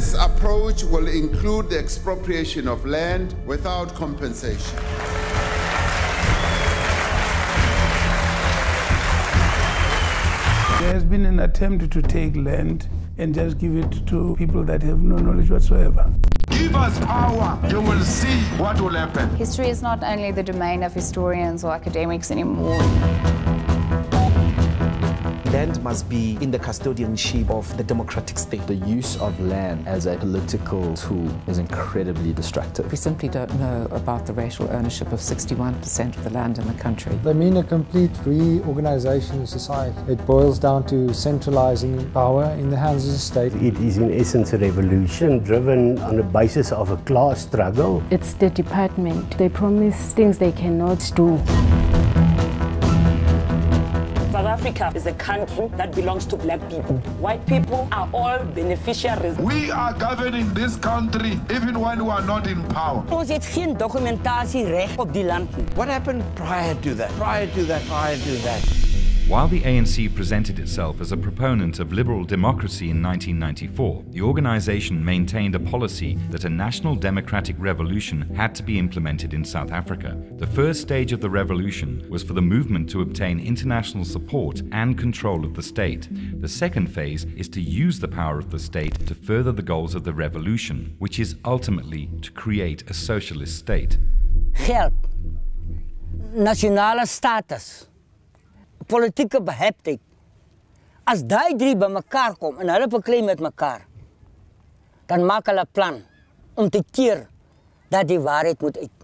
This approach will include the expropriation of land without compensation. There has been an attempt to take land and just give it to people that have no knowledge whatsoever. Give us power, you will see what will happen. History is not only the domain of historians or academics anymore. Land must be in the custodianship of the democratic state. The use of land as a political tool is incredibly destructive. We simply don't know about the racial ownership of 61% of the land in the country. They mean a complete reorganization of society. It boils down to centralizing power in the hands of the state. It is in essence a revolution driven on the basis of a class struggle. It's the department. They promise things they cannot do. South Africa is a country that belongs to black people. White people are all beneficiaries. We are governing this country even when we are not in power. Ons het geen dokumentasie reg op die land nie. What happened prior to that? Prior to that, prior to that. While the ANC presented itself as a proponent of liberal democracy in 1994, the organization maintained a policy that a national democratic revolution had to be implemented in South Africa. The first stage of the revolution was for the movement to obtain international support and control of the state. The second phase is to use the power of the state to further the goals of the revolution, which is ultimately to create a socialist state. Geld, nasionale status, politieke beheptheid. Als die drie bij elkaar komen en helpen klein met elkaar, dan maken we een plan om te keer dat die waarheid moet uit.